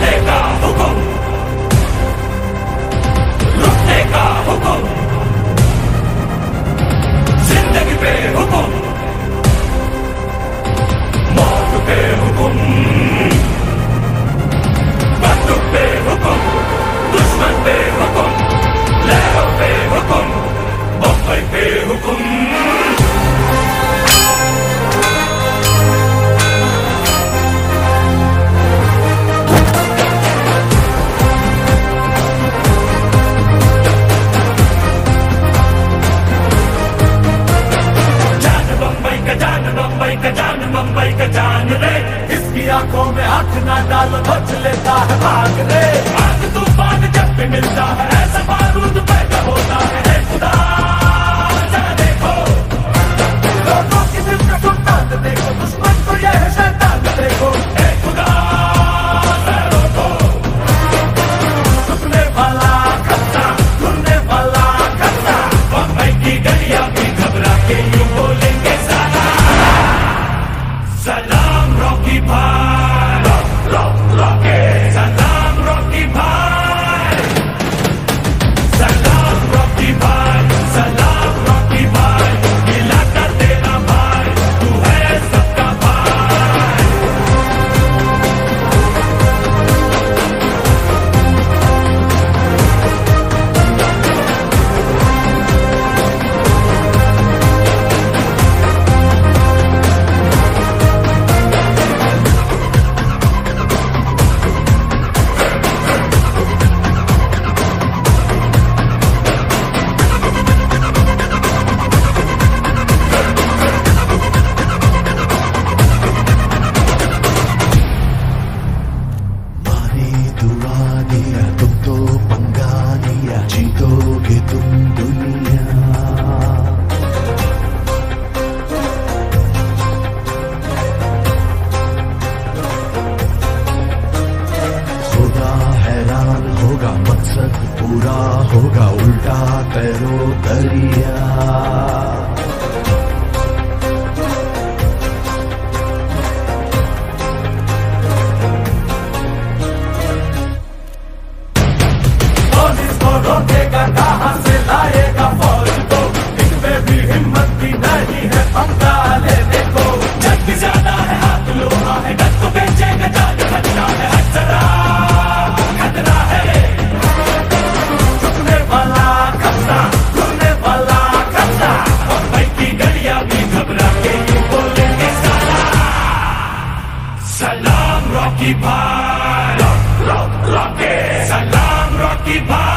Take Pecado com Bombay का जान, मुंबई का जान रे। इसकी आँखों में आँख ना डालो बच लेता है भाग रे। भाग पूरा होगा उल्टा करो दरिया। Rocky Pilot, Rock, Rocky, Salam Rocky Pilot.